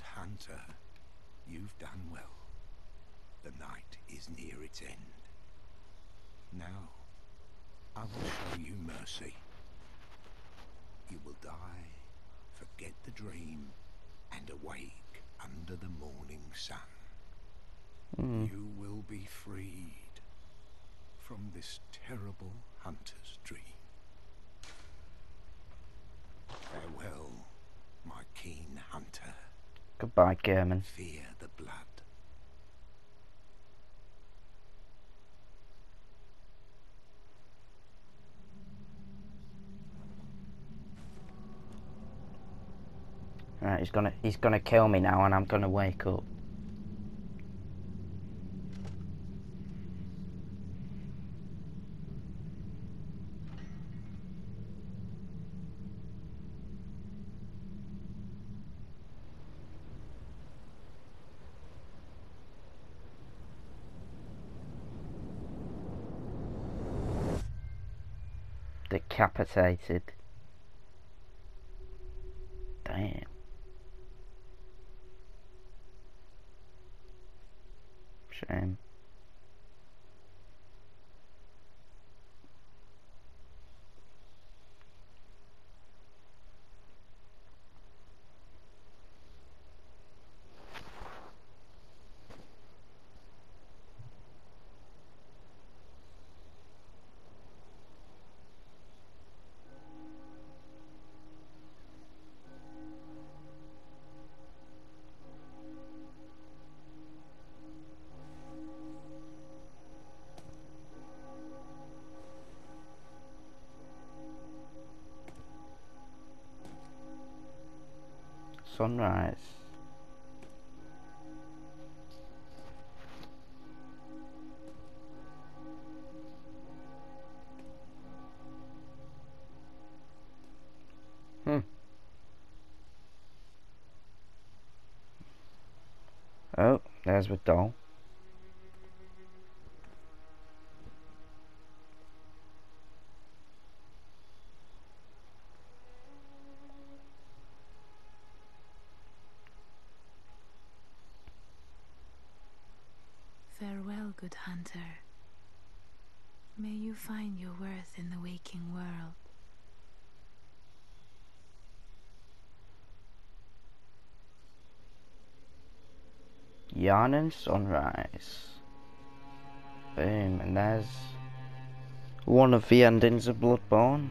hunter. You've done well. The night is near its end. Now, I will show you mercy. You will die, forget the dream, and awake under the morning sun. Mm. You will be freed from this terrible hunter's dream. Farewell, my keen hunter. Goodbye, Gehrman. Fear the blood. Right, he's gonna he's gonna kill me now, and I'm gonna wake up. Decapitated. Damn. Shame. Sunrise. Hmm. Oh, there's the doll. Farewell, good hunter. May you find your worth in the waking world. Yharnam sunrise. Boom, and there's one of the endings of Bloodborne.